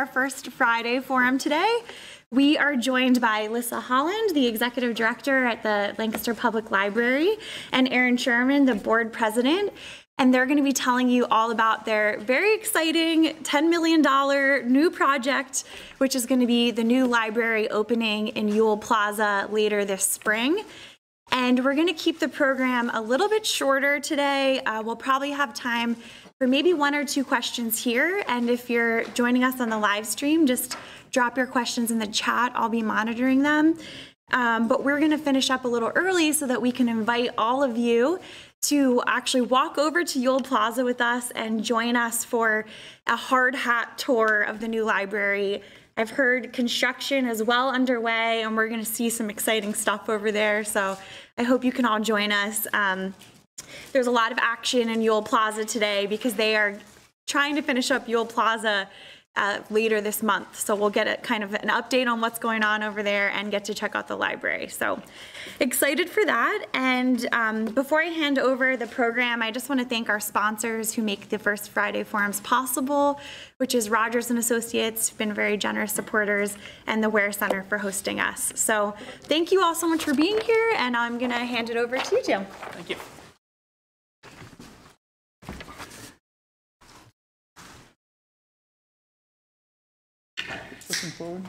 our first Friday forum today. We are joined by Lissa Holland, the Executive Director at the Lancaster Public Library, and Aaron Sherman, the Board President. And they're going to be telling you all about their very exciting $10 million new project, which is going to be the new library opening in Ewell Plaza later this spring. And we're going to keep the program a little bit shorter today. Uh, we'll probably have time for maybe one or two questions here. And if you're joining us on the live stream, just drop your questions in the chat. I'll be monitoring them. Um, but we're going to finish up a little early so that we can invite all of you to actually walk over to Ewell Plaza with us and join us for a hard hat tour of the new library I've heard construction is well underway and we're going to see some exciting stuff over there. So I hope you can all join us. Um, there's a lot of action in Ewell Plaza today because they are trying to finish up Ewell Plaza uh, later this month. So we'll get a kind of an update on what's going on over there and get to check out the library. So excited for that. And um, before I hand over the program, I just want to thank our sponsors who make the First Friday Forums possible, which is Rodgers and Associates, been very generous supporters, and the Ware Center for hosting us. So thank you all so much for being here, and I'm going to hand it over to you, Jim. Thank you. Forward.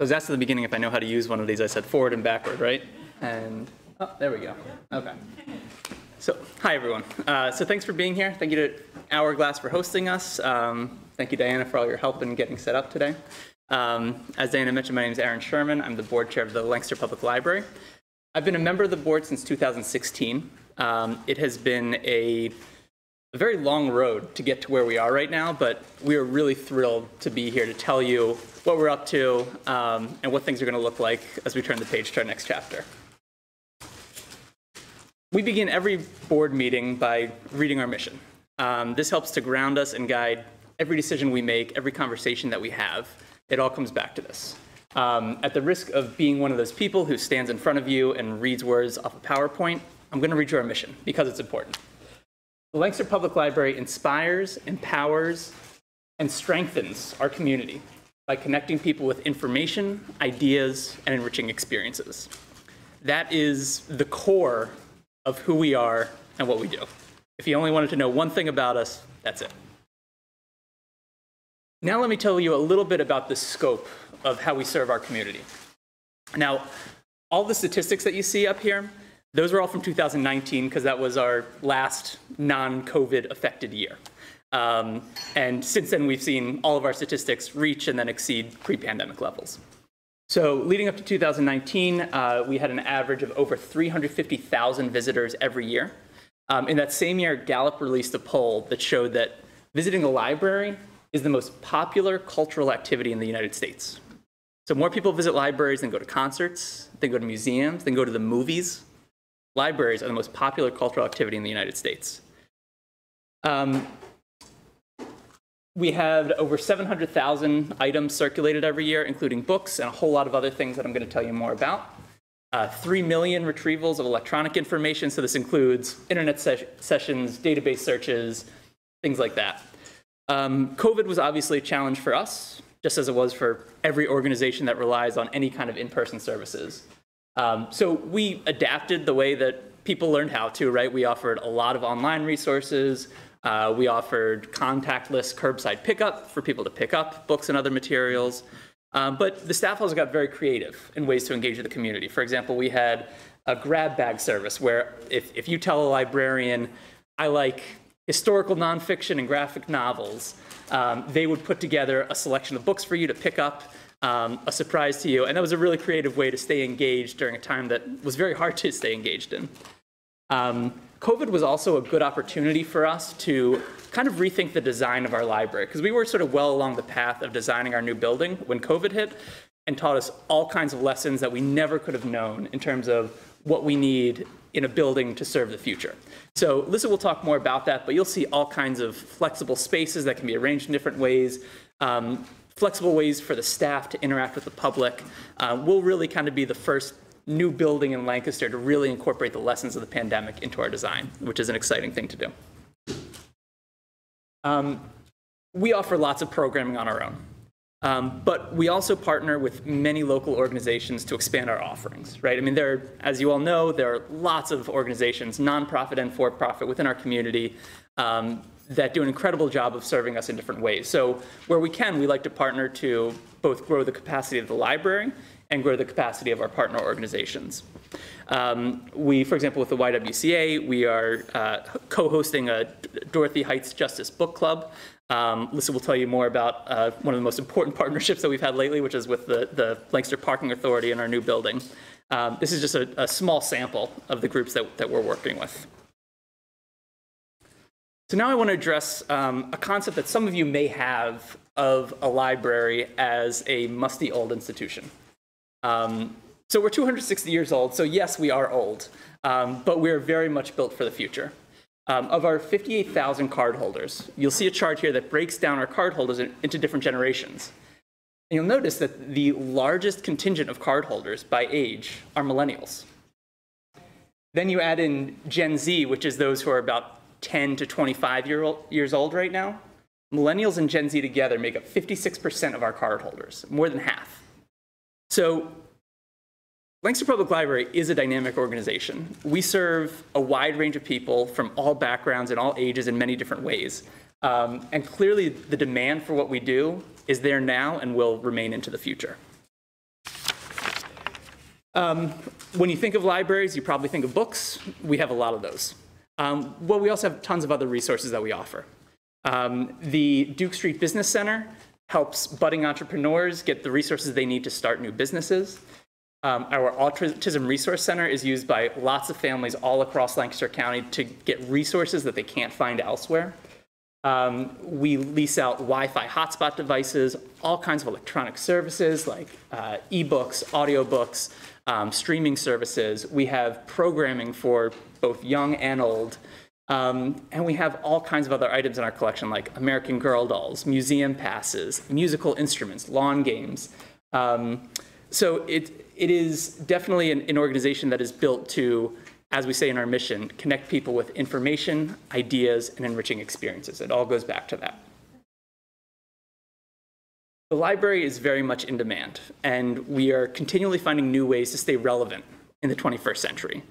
I was asked at the beginning if I know how to use one of these. I said forward and backward, right? And, oh, there we go. Okay. So, hi everyone. Uh, so thanks for being here. Thank you to Hourglass for hosting us. Um, thank you, Diana, for all your help in getting set up today. Um, as Diana mentioned, my name is Aaron Sherman. I'm the board chair of the Lancaster Public Library. I've been a member of the board since 2016. Um, it has been a a very long road to get to where we are right now, but we are really thrilled to be here to tell you what we're up to um, and what things are going to look like as we turn the page to our next chapter. We begin every board meeting by reading our mission. Um, this helps to ground us and guide every decision we make, every conversation that we have. It all comes back to this. Um, at the risk of being one of those people who stands in front of you and reads words off a PowerPoint, I'm going to read you our mission because it's important. The Lancaster Public Library inspires, empowers, and strengthens our community by connecting people with information, ideas, and enriching experiences. That is the core of who we are and what we do. If you only wanted to know one thing about us, that's it. Now let me tell you a little bit about the scope of how we serve our community. Now, all the statistics that you see up here, those are all from 2019 because that was our last non-COVID affected year. Um, and since then, we've seen all of our statistics reach and then exceed pre-pandemic levels. So leading up to 2019, uh, we had an average of over 350,000 visitors every year. Um, in that same year, Gallup released a poll that showed that visiting the library is the most popular cultural activity in the United States. So more people visit libraries than go to concerts, than go to museums, than go to the movies, libraries are the most popular cultural activity in the United States. Um, we had over 700,000 items circulated every year, including books and a whole lot of other things that I'm going to tell you more about. Uh, 3 million retrievals of electronic information, so this includes internet se sessions, database searches, things like that. Um, COVID was obviously a challenge for us, just as it was for every organization that relies on any kind of in-person services. Um, so we adapted the way that people learned how to, right? We offered a lot of online resources. Uh, we offered contactless curbside pickup for people to pick up books and other materials. Um, but the staff also got very creative in ways to engage the community. For example, we had a grab bag service where if, if you tell a librarian, I like historical nonfiction and graphic novels, um, they would put together a selection of books for you to pick up um, a surprise to you. And that was a really creative way to stay engaged during a time that was very hard to stay engaged in. Um, COVID was also a good opportunity for us to kind of rethink the design of our library because we were sort of well along the path of designing our new building when COVID hit and taught us all kinds of lessons that we never could have known in terms of what we need in a building to serve the future. So Lissa will talk more about that, but you'll see all kinds of flexible spaces that can be arranged in different ways. Um, flexible ways for the staff to interact with the public. Uh, will really kind of be the first new building in Lancaster to really incorporate the lessons of the pandemic into our design, which is an exciting thing to do. Um, we offer lots of programming on our own. Um, but we also partner with many local organizations to expand our offerings, right? I mean, there, as you all know, there are lots of organizations, nonprofit and for-profit, within our community um, that do an incredible job of serving us in different ways. So where we can, we like to partner to both grow the capacity of the library and grow the capacity of our partner organizations. Um, we, for example, with the YWCA, we are uh, co-hosting a Dorothy Heights Justice Book Club. Um, Lisa will tell you more about uh, one of the most important partnerships that we've had lately, which is with the, the Lancaster Parking Authority in our new building. Um, this is just a, a, small sample of the groups that, that we're working with. So now I want to address um, a concept that some of you may have of a library as a musty old institution. Um, so we're 260 years old, so yes, we are old, um, but we're very much built for the future. Um, of our 58,000 cardholders, you'll see a chart here that breaks down our cardholders into different generations. And you'll notice that the largest contingent of cardholders by age are millennials. Then you add in Gen Z, which is those who are about 10 to 25 year old, years old right now. Millennials and Gen Z together make up 56% of our cardholders, more than half. So Lancaster Public Library is a dynamic organization. We serve a wide range of people from all backgrounds and all ages in many different ways. Um, and clearly, the demand for what we do is there now and will remain into the future. Um, when you think of libraries, you probably think of books. We have a lot of those. Um, well, we also have tons of other resources that we offer. Um, the Duke Street Business Center helps budding entrepreneurs get the resources they need to start new businesses. Um, our Autism Resource Center is used by lots of families all across Lancaster County to get resources that they can't find elsewhere. Um, we lease out Wi-Fi hotspot devices, all kinds of electronic services like uh, e-books, audiobooks, um, streaming services. We have programming for both young and old. Um, and we have all kinds of other items in our collection like American Girl dolls, museum passes, musical instruments, lawn games. Um, so it, it is definitely an, an organization that is built to, as we say in our mission, connect people with information, ideas, and enriching experiences. It all goes back to that. The library is very much in demand, and we are continually finding new ways to stay relevant in the 21st century.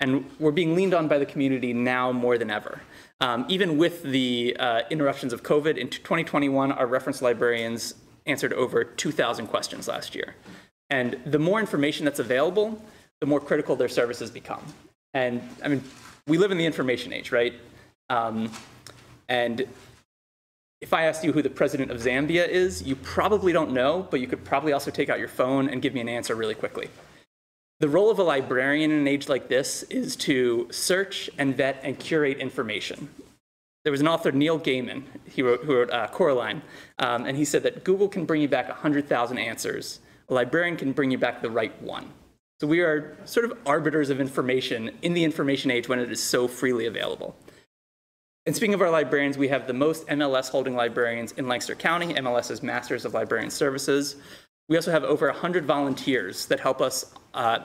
And we're being leaned on by the community now more than ever. Um, even with the uh, interruptions of COVID, in 2021, our reference librarians answered over 2,000 questions last year. And the more information that's available, the more critical their services become. And I mean, we live in the information age, right? Um, and if I asked you who the president of Zambia is, you probably don't know, but you could probably also take out your phone and give me an answer really quickly. The role of a librarian in an age like this is to search and vet and curate information. There was an author, Neil Gaiman, he wrote, who wrote uh, Coraline, um, and he said that Google can bring you back 100,000 answers, a librarian can bring you back the right one. So we are sort of arbiters of information in the information age when it is so freely available. And speaking of our librarians, we have the most MLS holding librarians in Lancaster County. MLS is Masters of Librarian Services. We also have over 100 volunteers that help us uh,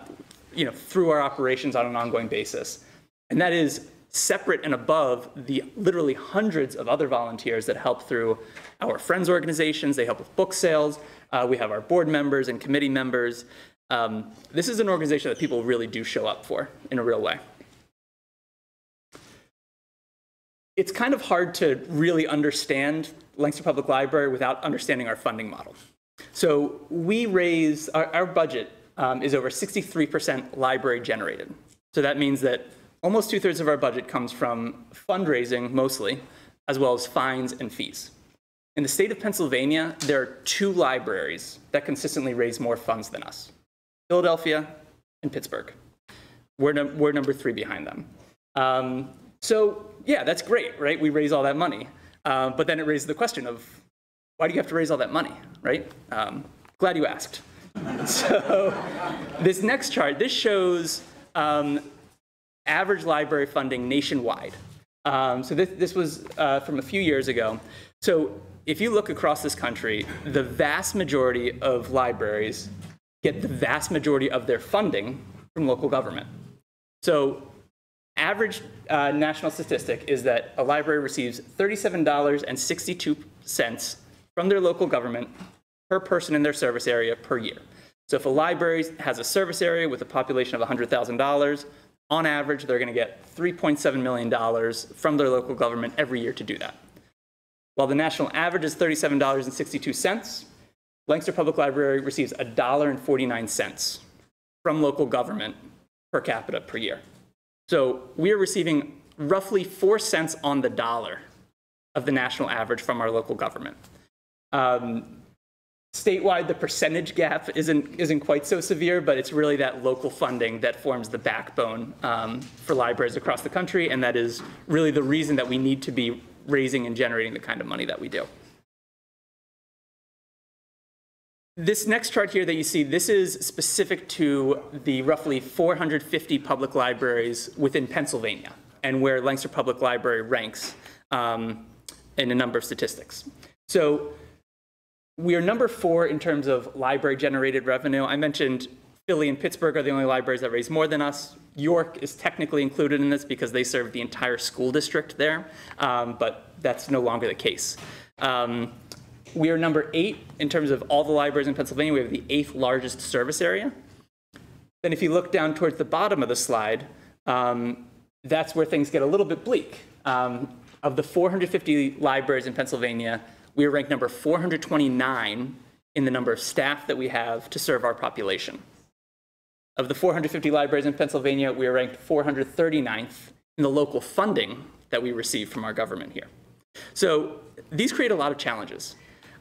you know, through our operations on an ongoing basis. And that is separate and above the literally hundreds of other volunteers that help through our friends organizations. They help with book sales. Uh, we have our board members and committee members. Um, this is an organization that people really do show up for in a real way. It's kind of hard to really understand Lancaster Public Library without understanding our funding model. So we raise, our, our budget um, is over 63% library generated. So that means that almost two thirds of our budget comes from fundraising mostly, as well as fines and fees. In the state of Pennsylvania, there are two libraries that consistently raise more funds than us Philadelphia and Pittsburgh. We're, no, we're number three behind them. Um, so, yeah, that's great, right? We raise all that money. Uh, but then it raises the question of why do you have to raise all that money, right? Um, glad you asked. so, this next chart, this shows um, average library funding nationwide. Um, so this, this was uh, from a few years ago. So if you look across this country, the vast majority of libraries get the vast majority of their funding from local government. So average uh, national statistic is that a library receives $37.62 from their local government per person in their service area per year. So if a library has a service area with a population of $100,000, on average, they're going to get $3.7 million from their local government every year to do that. While the national average is $37.62, Lancaster Public Library receives $1.49 from local government per capita per year. So we are receiving roughly 4 cents on the dollar of the national average from our local government. Um, statewide, the percentage gap isn't, isn't quite so severe, but it's really that local funding that forms the backbone um, for libraries across the country, and that is really the reason that we need to be raising and generating the kind of money that we do. This next chart here that you see, this is specific to the roughly 450 public libraries within Pennsylvania and where Lancaster Public Library ranks um, in a number of statistics. So we are number four in terms of library generated revenue. I mentioned Philly and Pittsburgh are the only libraries that raise more than us. York is technically included in this because they serve the entire school district there, um, but that's no longer the case. Um, we are number eight in terms of all the libraries in Pennsylvania. We have the eighth largest service area. Then if you look down towards the bottom of the slide, um, that's where things get a little bit bleak. Um, of the 450 libraries in Pennsylvania, we are ranked number 429 in the number of staff that we have to serve our population. Of the 450 libraries in Pennsylvania, we are ranked 439th in the local funding that we receive from our government here. So these create a lot of challenges.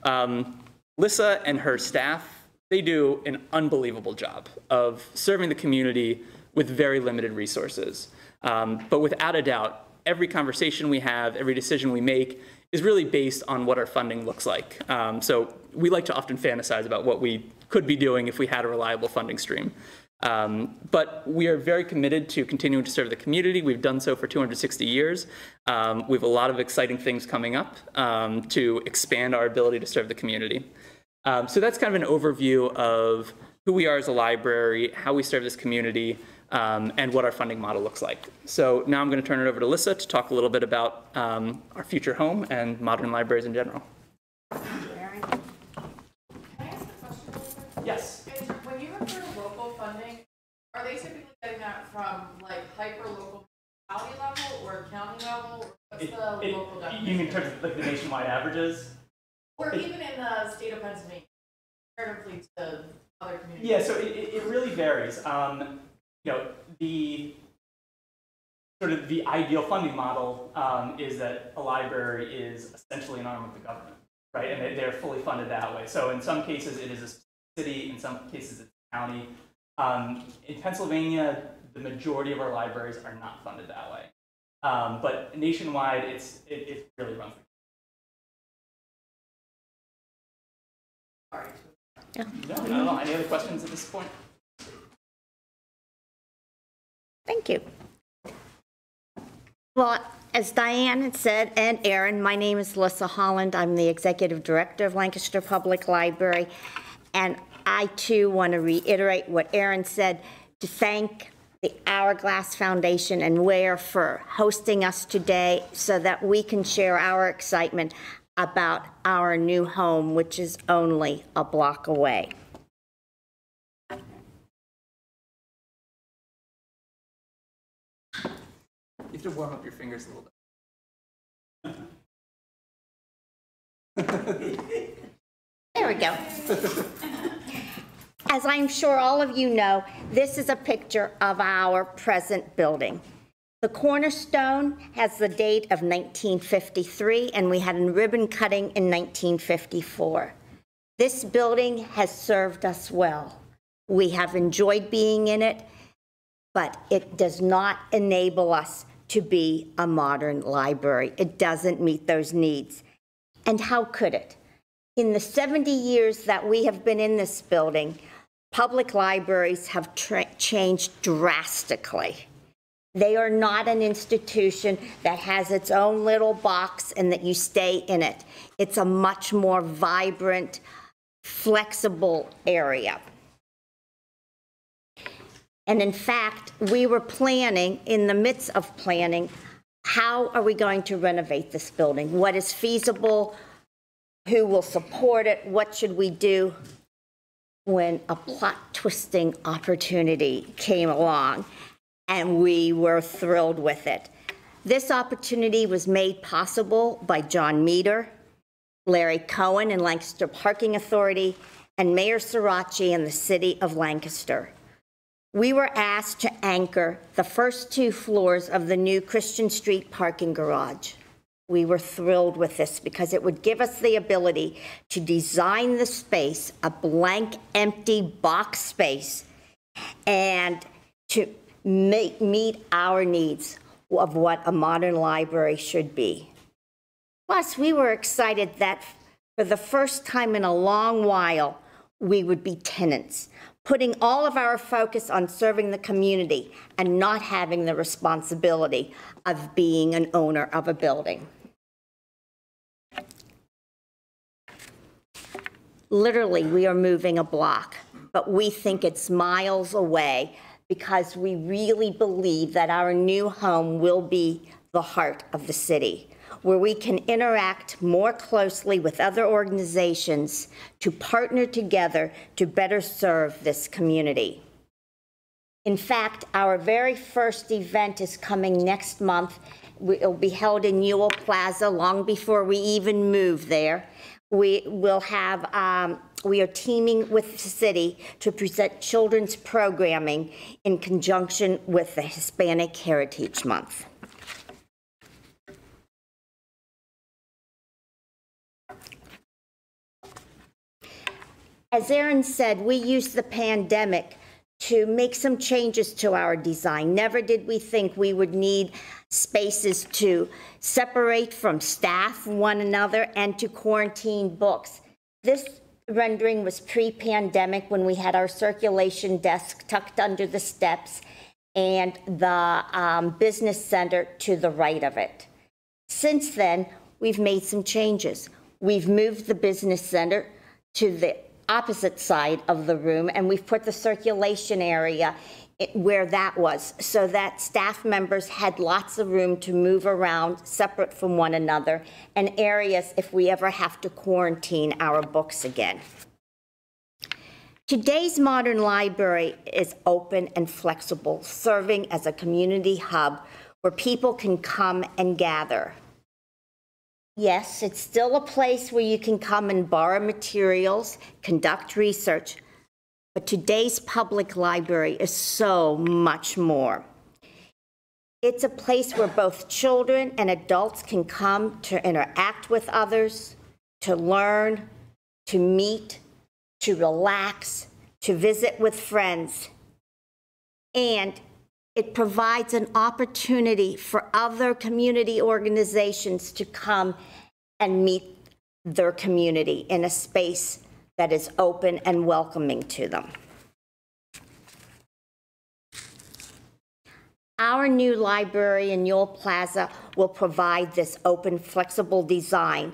Um, Lissa and her staff, they do an unbelievable job of serving the community with very limited resources. Um, but without a doubt, every conversation we have, every decision we make is really based on what our funding looks like. Um, so we like to often fantasize about what we could be doing if we had a reliable funding stream. Um, but we are very committed to continuing to serve the community. We've done so for 260 years. Um, we have a lot of exciting things coming up um, to expand our ability to serve the community. Um, so that's kind of an overview of who we are as a library, how we serve this community, um, and what our funding model looks like. So now I'm going to turn it over to Lissa to talk a little bit about um, our future home and modern libraries in general. Can I ask a question? Yes. And When you refer to local funding, are they typically getting that from like hyper-local municipality level or county level? What's the local definition? terms of like the nationwide averages? Or even in the state of Pennsylvania, comparatively to other communities? Yeah, so it, it it really varies. Um, you know, the sort of the ideal funding model um, is that a library is essentially an arm of the government, right? And they, they're fully funded that way. So in some cases, it is a city. In some cases, it's a county. Um, in Pennsylvania, the majority of our libraries are not funded that way. Um, but nationwide, it's it, it really runs. Sorry. No, not at all. Any other questions at this point? Thank you. Well, as Diane had said, and Aaron, my name is Lissa Holland. I'm the Executive Director of Lancaster Public Library. And I too want to reiterate what Aaron said, to thank the Hourglass Foundation and Ware for hosting us today so that we can share our excitement about our new home, which is only a block away. You have to warm up your fingers a little bit. There we go. As I'm sure all of you know, this is a picture of our present building. The cornerstone has the date of 1953, and we had a ribbon cutting in 1954. This building has served us well. We have enjoyed being in it, but it does not enable us to be a modern library. It doesn't meet those needs. And how could it? In the 70 years that we have been in this building, public libraries have changed drastically. They are not an institution that has its own little box and that you stay in it. It's a much more vibrant, flexible area. And in fact, we were planning, in the midst of planning, how are we going to renovate this building? What is feasible? Who will support it? What should we do? When a plot twisting opportunity came along, and we were thrilled with it. This opportunity was made possible by John Meter, Larry Cohen and Lancaster Parking Authority, and Mayor Sorace and the City of Lancaster. We were asked to anchor the first two floors of the new Christian Street parking garage. We were thrilled with this because it would give us the ability to design the space, a blank, empty box space, and to make, meet our needs of what a modern library should be. Plus, we were excited that for the first time in a long while, we would be tenants, putting all of our focus on serving the community and not having the responsibility of being an owner of a building. Literally, we are moving a block, but we think it's miles away because we really believe that our new home will be the heart of the city, where we can interact more closely with other organizations to partner together to better serve this community. In fact, our very first event is coming next month. It will be held in Ewell Plaza long before we even move there. We will have, um, we are teaming with the city to present children's programming in conjunction with the Hispanic Heritage Month. As Aaron said, we used the pandemic to make some changes to our design. Never did we think we would need spaces to separate from staff one another and to quarantine books. This rendering was pre-pandemic when we had our circulation desk tucked under the steps and the um, business center to the right of it. Since then, we've made some changes. We've moved the business center to the opposite side of the room, and we've put the circulation area where that was, so that staff members had lots of room to move around separate from one another, and areas if we ever have to quarantine our books again. Today's modern library is open and flexible, serving as a community hub where people can come and gather. Yes, it's still a place where you can come and borrow materials, conduct research, but today's public library is so much more. It's a place where both children and adults can come to interact with others, to learn, to meet, to relax, to visit with friends. And it provides an opportunity for other community organizations to come and meet their community in a space that is open and welcoming to them. Our new library in Ewell Plaza will provide this open, flexible design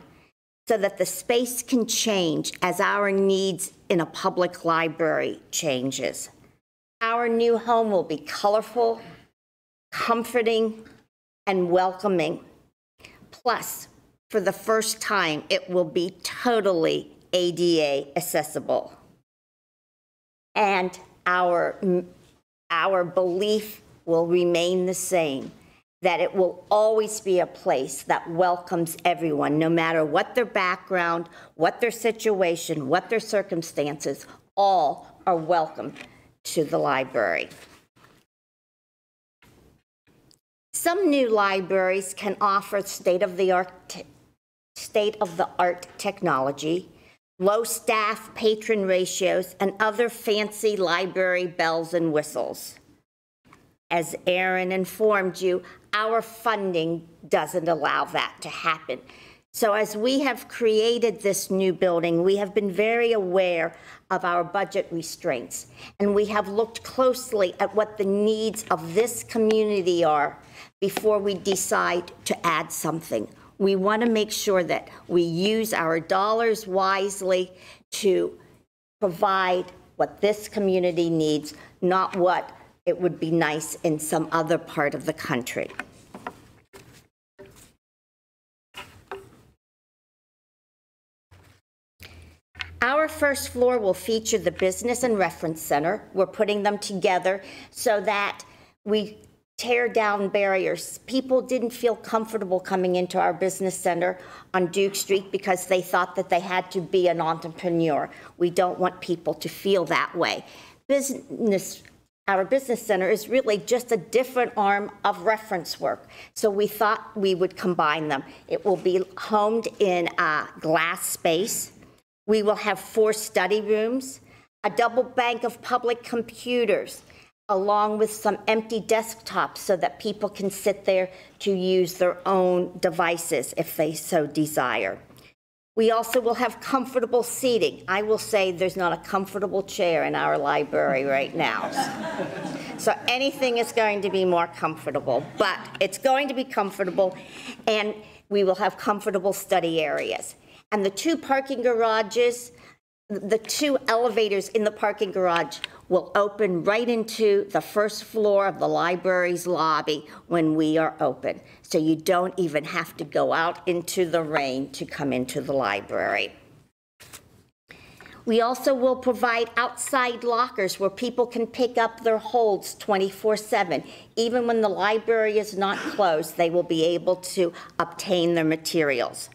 so that the space can change as our needs in a public library changes. Our new home will be colorful, comforting, and welcoming. Plus, for the first time, it will be totally ADA accessible. And our, our belief will remain the same that it will always be a place that welcomes everyone, no matter what their background, what their situation, what their circumstances, all are welcome to the library. Some new libraries can offer state-of-the-art state-of-the-art technology, low staff patron ratios, and other fancy library bells and whistles. As Aaron informed you, our funding doesn't allow that to happen. So as we have created this new building, we have been very aware of our budget restraints, and we have looked closely at what the needs of this community are before we decide to add something. We want to make sure that we use our dollars wisely to provide what this community needs, not what it would be nice in some other part of the country. Our first floor will feature the Business and Reference Center. We're putting them together so that we tear down barriers. People didn't feel comfortable coming into our business center on Duke Street because they thought that they had to be an entrepreneur. We don't want people to feel that way. Business our business center is really just a different arm of reference work. So we thought we would combine them. It will be homed in a glass space. We will have four study rooms, a double bank of public computers, along with some empty desktops so that people can sit there to use their own devices if they so desire. We also will have comfortable seating. I will say there's not a comfortable chair in our library right now. So anything is going to be more comfortable, but it's going to be comfortable, and we will have comfortable study areas. And the two parking garages, the two elevators in the parking garage will open right into the first floor of the library's lobby when we are open. So you don't even have to go out into the rain to come into the library. We also will provide outside lockers where people can pick up their holds 24 7. Even when the library is not closed, they will be able to obtain their materials.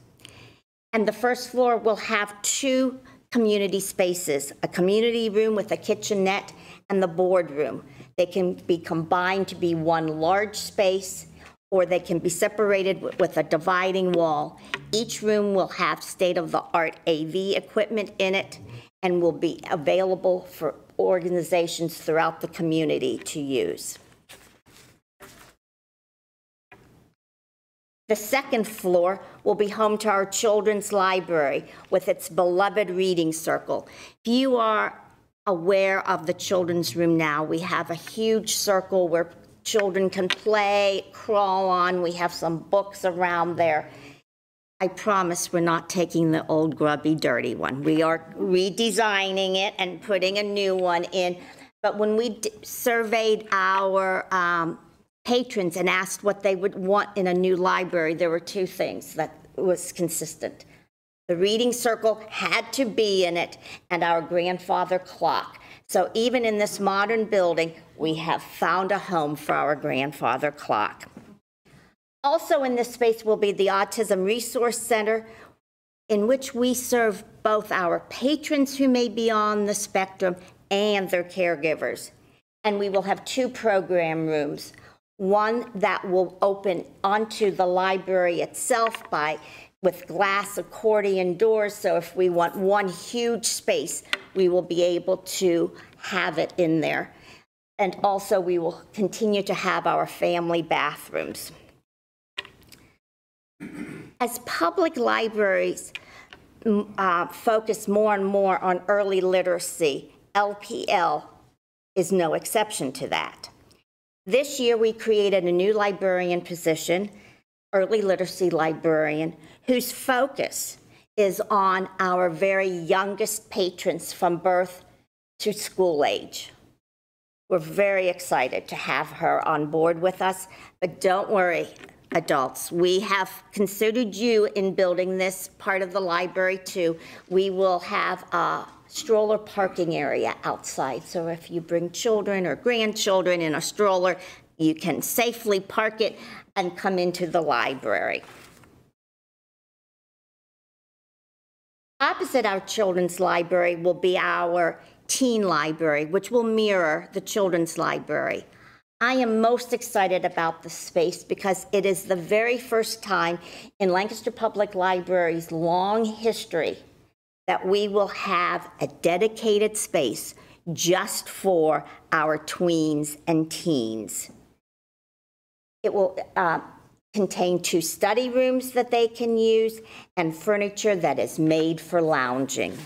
And the first floor will have two community spaces, a community room with a kitchenette and the boardroom. They can be combined to be one large space, or they can be separated with a dividing wall. Each room will have state-of-the-art AV equipment in it and will be available for organizations throughout the community to use. The second floor will be home to our children's library with its beloved reading circle. If you are aware of the children's room now, we have a huge circle where children can play, crawl on. We have some books around there. I promise we're not taking the old grubby dirty one. We are redesigning it and putting a new one in. But when we surveyed our um, patrons and asked what they would want in a new library, there were two things that was consistent. The reading circle had to be in it and our grandfather clock. So even in this modern building, we have found a home for our grandfather clock. Also in this space will be the Autism Resource Center, in which we serve both our patrons who may be on the spectrum and their caregivers. And we will have two program rooms one that will open onto the library itself by with glass accordion doors. So if we want one huge space, we will be able to have it in there. And also we will continue to have our family bathrooms. As public libraries uh, focus more and more on early literacy, LPL is no exception to that. This year, we created a new librarian position, early literacy librarian, whose focus is on our very youngest patrons from birth to school age. We're very excited to have her on board with us, but don't worry, adults. We have considered you in building this part of the library too. We will have a stroller parking area outside. So if you bring children or grandchildren in a stroller, you can safely park it and come into the library. Opposite our children's library will be our teen library, which will mirror the children's library. I am most excited about the space because it is the very first time in Lancaster Public Library's long history that we will have a dedicated space just for our tweens and teens. It will uh, contain two study rooms that they can use and furniture that is made for lounging.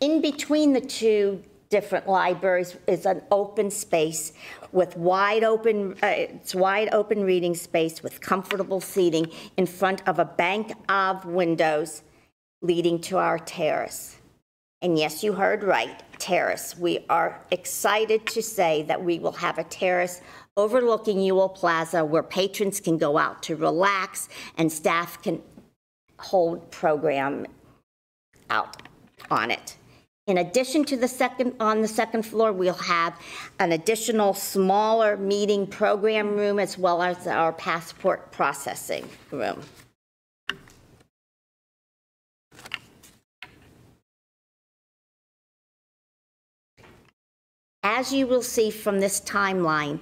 In between the two different libraries is an open space with wide open, uh, it's wide open reading space with comfortable seating in front of a bank of windows leading to our terrace. And yes, you heard right, terrace. We are excited to say that we will have a terrace overlooking Ewell Plaza where patrons can go out to relax and staff can hold program out on it. In addition to the second, on the second floor, we'll have an additional smaller meeting program room as well as our passport processing room. As you will see from this timeline,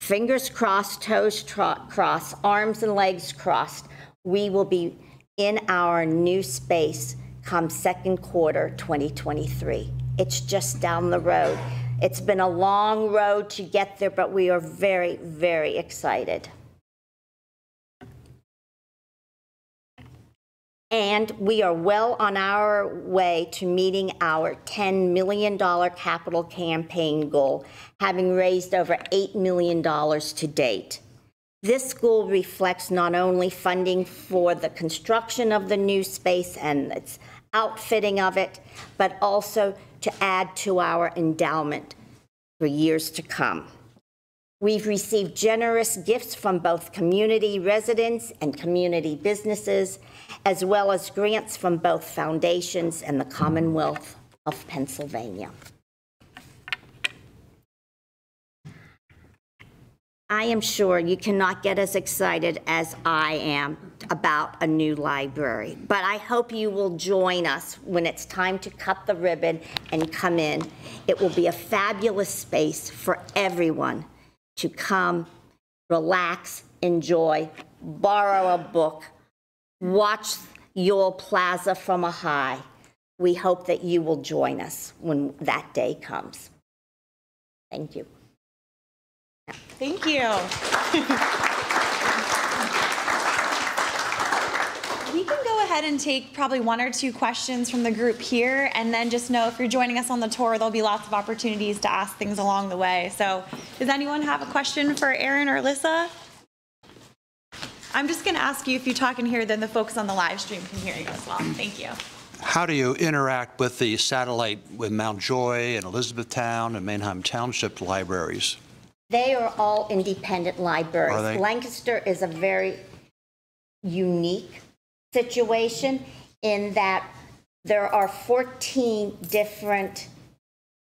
fingers crossed, toes crossed, arms and legs crossed, we will be in our new space come second quarter 2023. It's just down the road. It's been a long road to get there, but we are very, very excited. And we are well on our way to meeting our $10 million capital campaign goal, having raised over $8 million to date. This goal reflects not only funding for the construction of the new space and its outfitting of it, but also to add to our endowment for years to come. We've received generous gifts from both community residents and community businesses, as well as grants from both foundations and the Commonwealth of Pennsylvania. I am sure you cannot get as excited as I am about a new library, but I hope you will join us when it's time to cut the ribbon and come in. It will be a fabulous space for everyone to come, relax, enjoy, borrow a book, watch Ewell Plaza from a high. We hope that you will join us when that day comes. Thank you. Thank you. We can go ahead and take probably one or two questions from the group here, and then just know if you're joining us on the tour, there'll be lots of opportunities to ask things along the way. So does anyone have a question for Aaron or Lissa? I'm just going to ask you if you talk in here, then the folks on the live stream can hear you as well. Thank you. How do you interact with the satellite, with Mount Joy and Elizabethtown and Manheim Township libraries? They are all independent libraries. Are they? Lancaster is a very unique situation in that there are 14 different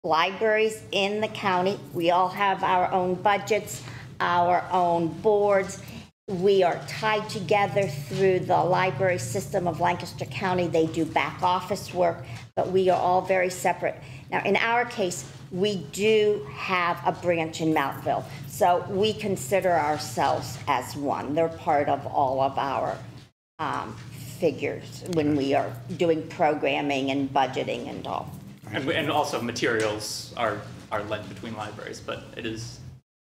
libraries in the county. We all have our own budgets, our own boards. We are tied together through the library system of Lancaster County. They do back office work, but we are all very separate. Now, in our case, we do have a branch in Mountville, so we consider ourselves as one. They're part of all of our um, figures when we are doing programming and budgeting and all. And, we- and also materials are, are lent between libraries, but it is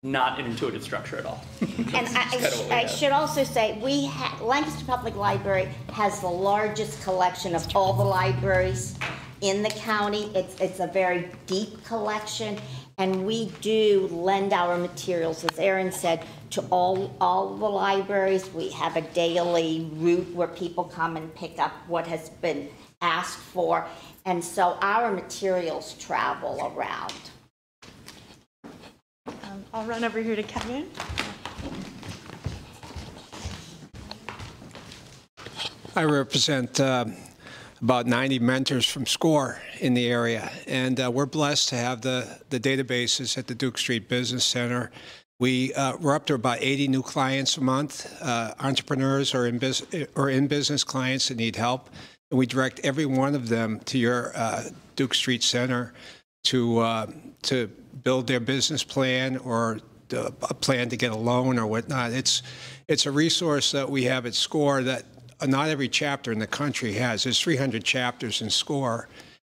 not an intuitive structure at all. And I, kinda I should also say, we ha Lancaster Public Library has the largest collection of all the libraries in the county. It's, it's a very deep collection, and we do lend our materials, as Aaron said, to all, all the libraries. We have a daily route where people come and pick up what has been asked for, and so our materials travel around. Um, I'll run over here to Kevin. I represent uh, about 90 mentors from SCORE in the area, and uh, we're blessed to have the, the databases at the Duke Street Business Center. We, uh, we're up to about 80 new clients a month, uh, entrepreneurs or in, or in business clients that need help, and we direct every one of them to your uh, Duke Street Center to, uh, to build their business plan or a plan to get a loan or whatnot. It's, it's a resource that we have at SCORE that not every chapter in the country has. There's 300 chapters in SCORE,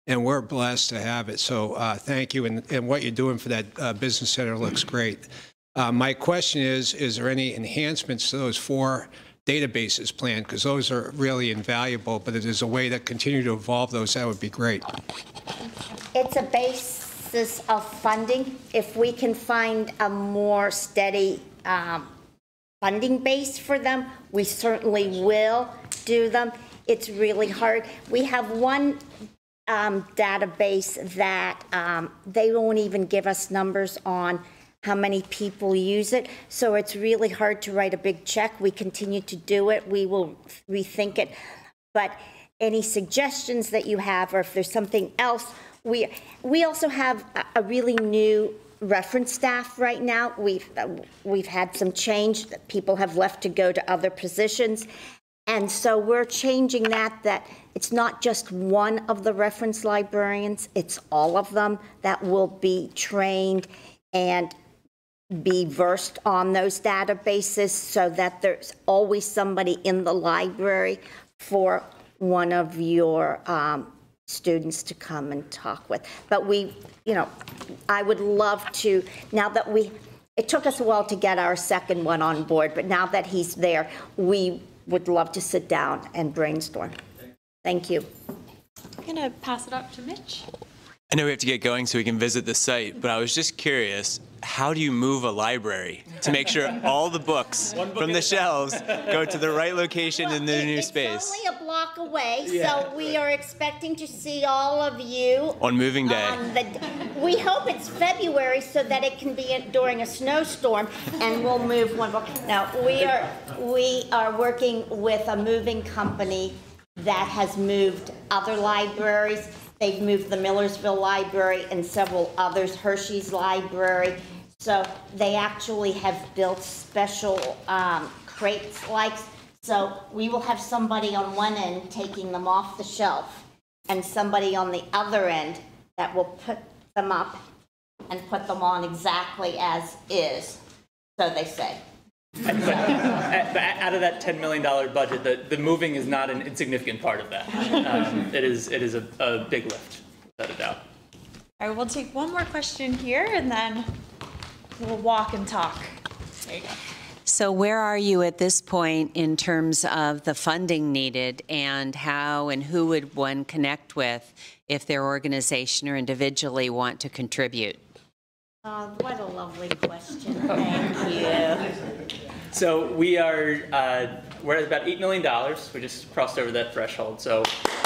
and we're blessed to have it. So uh, thank you, and, and what you're doing for that uh, business center looks great. Uh, my question is, is there any enhancements to those four databases planned? Because those are really invaluable, but if there's a way to continue to evolve those, that would be great. It's a basis of funding. If we can find a more steady um, funding base for them, we certainly will do them. It's really hard. We have one um, database that um, they won't even give us numbers on how many people use it. So it's really hard to write a big check. We continue to do it. We will rethink it. But any suggestions that you have, or if there's something else, we, we also have a- a really new reference staff right now. We've, uh, we've had some change, that people have left to go to other positions. And so we're changing that, that it's not just one of the reference librarians, it's all of them that will be trained and be versed on those databases so that there's always somebody in the library for one of your um, students to come and talk with. But we, you know, I would love to, now that we, it took us a while to get our second one on board, but now that he's there, we would love to sit down and brainstorm. Thank you. I'm gonna pass it up to Mitch. I know we have to get going so we can visit the site, but I was just curious, how do you move a library to make sure all the books from the shelves go to the right location in the new It's space only a block away, so we are expecting to see all of you on moving day? on the, we hope it's February so that it can be in- during a snowstorm and we'll move one book. Now, we are, we are working with a moving company that has moved other libraries. They've moved the Millersville Library and several others, Hershey's Library. So they actually have built special um, crates like, so we will have somebody on one end taking them off the shelf and somebody on the other end that will put them up and put them on exactly as is, so they say. But but out of that $10 million budget, the, the moving is not an insignificant part of that. Um, It is, it is a, a big lift, without a doubt. All right, we'll take one more question here and then we'll walk and talk. There you go. So where are you at this point in terms of the funding needed and how and who would one connect with if their organization or individually want to contribute? Oh, what a lovely question, thank you. So we are, uh, we're at about $8 million. We just crossed over that threshold. So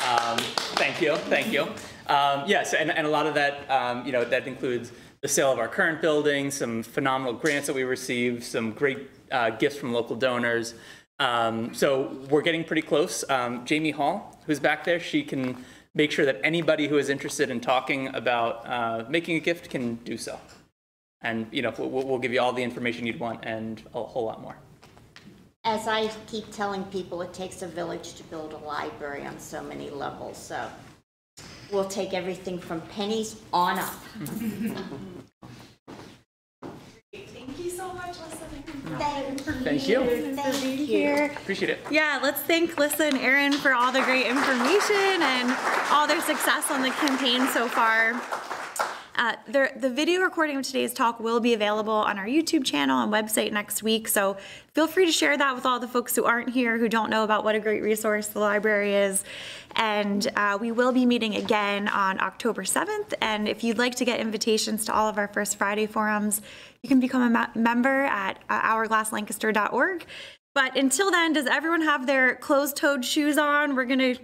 um, thank you, thank you. Um, Yes, and, and a lot of that, um, you know, that includes the sale of our current building, some phenomenal grants that we received, some great uh, gifts from local donors. Um, So we're getting pretty close. Um, Jamie Hall, who's back there, she can make sure that anybody who is interested in talking about uh, making a gift can do so. And, you know, we'll, we'll give you all the information you'd want and a whole lot more. As I keep telling people, it takes a village to build a library on so many levels, so we'll take everything from pennies on up. Thank you so much, Lisa. Thank you. Thank you. Thank you. Here. Appreciate it. Yeah, let's thank Lissa and Aaron for all the great information and all their success on the campaign so far. Uh, the, the video recording of today's talk will be available on our YouTube channel and website next week, so feel free to share that with all the folks who aren't here, who don't know about what a great resource the library is. And uh, we will be meeting again on October 7th, and if you'd like to get invitations to all of our First Friday forums, you can become a me- member at uh, hourglasslancaster.org. But until then, does everyone have their closed-toed shoes on? We're gonna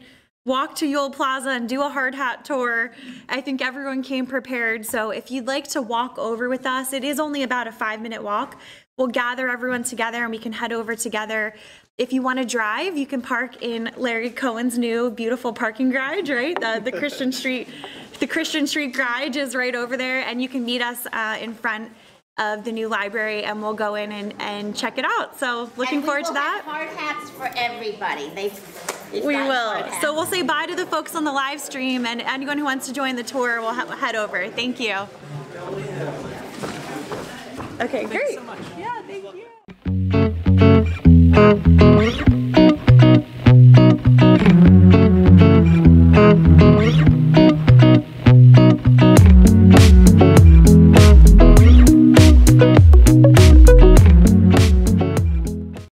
walk to Ewell Plaza and do a hard hat tour. I think everyone came prepared. So if you'd like to walk over with us, it is only about a five minute walk. We'll gather everyone together and we can head over together. If you want to drive, you can park in Larry Cohen's new beautiful parking garage, right? The, the Christian Street, the Christian Street garage is right over there, and you can meet us uh, in front of the new library and we'll go in and, and check it out. So looking forward to that. hard hats for everybody. They, we will. So we'll say bye to the folks on the live stream and anyone who wants to join the tour will head over. Thank you. Okay, great. So much. yeah, thank you.